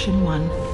Passion 1